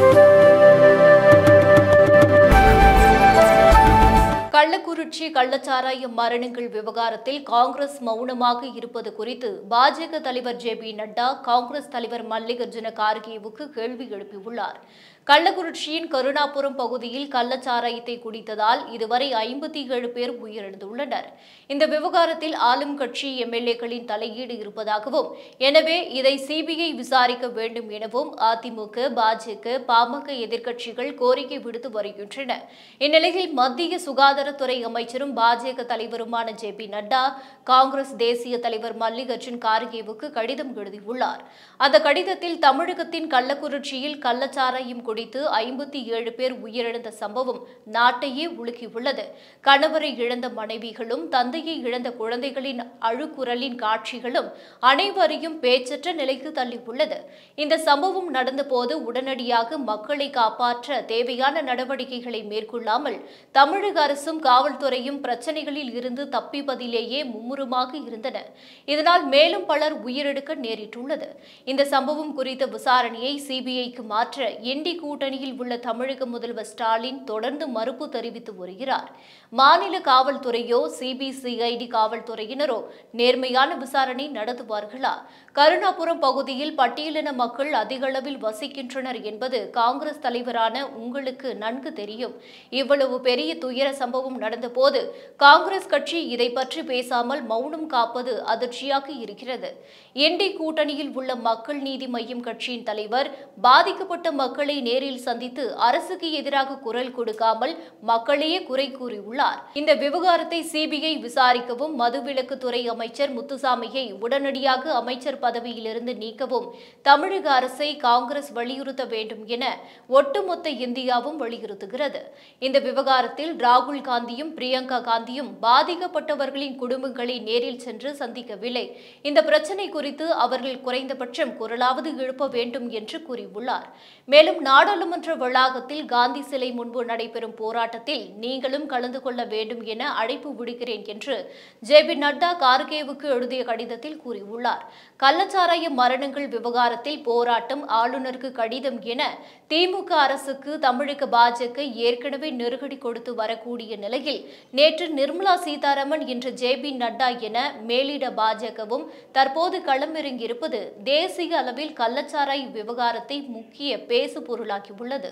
Música Kallakurichi கள்ளச்சாராய மரணங்கள் விவகாரத்தில் காங்கிரஸ் மௌனமாக இருப்பது குறித்து பாஜக தலைவர் ஜே பி நட்டா காங்கிரஸ் தலைவர் மல்லிகார்ஜுன கார்கேவுக்கு கேள்வி எழுப்பியுள்ளார். கள்ளக்குறிச்சியின் கருணாபுரம் பகுதியில் கள்ளச்சாராயத்தை குடித்ததால் இதுவரை ஐம்பத்தி ஏழு பேர் உயிரிழந்துள்ளனர். இந்த விவகாரத்தில் ஆளும் கட்சி எம்எல்ஏக்களின் தலையீடு இருப்பதாகவும் எனவே இதை சிபிஐ விசாரிக்க வேண்டும் எனவும் அதிமுக பாஜக பாமக எதிர்க்கட்சிகள் கோரிக்கை விடுத்து வருகின்றன. இந்நிலையில் மத்திய சுகாதார சுகாதாரத்துறை அமைச்சரும் பாஜக தலைவருமான ஜே பி நட்டா காங்கிரஸ் தேசிய தலைவர் மல்லிகார்ஜுன் கார்கேவுக்கு கடிதம் எழுதியுள்ளார். அந்த கடிதத்தில் தமிழகத்தின் கள்ளக்குறிச்சியில் கள்ளச்சாராயம் குடித்து ஐம்பத்தி ஏழு பேர் உயிரிழந்த சம்பவம் நாட்டையே உலுக்கியுள்ளது. கணவரை இழந்த மனைவிகளும் தந்தையை இழந்த குழந்தைகளின் அழுக்குரலின் காட்சிகளும் அனைவரையும் பேச்சற்ற நிலைக்கு தள்ளியுள்ளது. இந்த சம்பவம் நடந்தபோது உடனடியாக மக்களை காப்பாற்ற தேவையான நடவடிக்கைகளை மேற்கொள்ளாமல் தமிழக அரசும் காவல்துறையும் பிரச்சனைகளில் இருந்து தப்பிப்பதிலேயே மும்முரமாக இருந்தன. இதனால் மேலும் பலர் உயிரிழக்க நேரிட்டுள்ளது. இந்த சம்பவம் குறித்த விசாரணையை சிபிஐக்கு மாற்ற என்டி கூட்டணியில் உள்ள தமிழக முதல்வர் ஸ்டாலின் தொடர்ந்து மறுப்பு தெரிவித்து வருகிறார். மாநில காவல்துறையோ சிபிசிஐடி காவல்துறையினரோ நேர்மையான விசாரணை நடத்துவார்களா? கருணாபுரம் பகுதியில் பட்டியலின மக்கள் அதிகளவில் வசிக்கின்றனர் என்பது காங்கிரஸ் தலைவரான உங்களுக்கு நன்கு தெரியும். இவ்வளவு பெரிய துயர சம்பவம் நடந்தபோது காங்கிரஸ் கட்சி இதை பற்றி பேசாமல் மௌனம் காப்பது அதிர்ச்சியாக இருக்கிறது. என்டி கூட்டணியில் உள்ள மக்கள் நீதி மையம் கட்சியின் தலைவர் பாதிக்கப்பட்ட மக்களை நேரில் சந்தித்து அரசுக்கு எதிராக குரல் கொடுக்காமல் மக்களையே குறை கூறியுள்ளார். இந்த விவகாரத்தை சிபிஐ விசாரிக்கவும் மதுவிலக்குத்துறை அமைச்சர் முத்துசாமியை உடனடியாக அமைச்சர் பதவியிலிருந்து நீக்கவும் தமிழக அரசை காங்கிரஸ் வலியுறுத்த வேண்டும் என ஒட்டுமொத்த இந்தியாவும் வலியுறுத்துகிறது. இந்த விவகாரத்தில் ராகுல் காந்தி காந்தியும் பிரியங்கா காந்தியும் பாதிக்கப்பட்டவர்களின் குடும்பங்களை நேரில் சென்று சந்திக்கவில்லை. இந்த பிரச்சினை குறித்து அவர்கள் குறைந்தபட்சம் குரலாவது எழுப்ப வேண்டும் என்று கூறியுள்ளார். மேலும் நாடாளுமன்ற வளாகத்தில் காந்தி சிலை முன்பு நடைபெறும் போராட்டத்தில் நீங்களும் கலந்து கொள்ள வேண்டும் என அழைப்பு விடுக்கிறேன் என்று ஜே பி நட்டா கார்கேவுக்கு எழுதிய கடிதத்தில் கூறியுள்ளார். கள்ளச்சாராய மரணங்கள் விவகாரத்தில் போராட்டம் ஆளுநருக்கு கடிதம் என திமுக அரசுக்கு தமிழக பாஜக ஏற்கனவே நெருக்கடி கொடுத்து வரக்கூடிய நிலையில் நேற்று நிர்மலா சீதாராமன் இன்று ஜே பி நட்டா என மேலிட பாஜகவும் தற்போது களமிறங்கியிருப்பது தேசிய அளவில் கள்ளச்சாராய் விவகாரத்தை முக்கிய பேசு பொருளாக்கியுள்ளது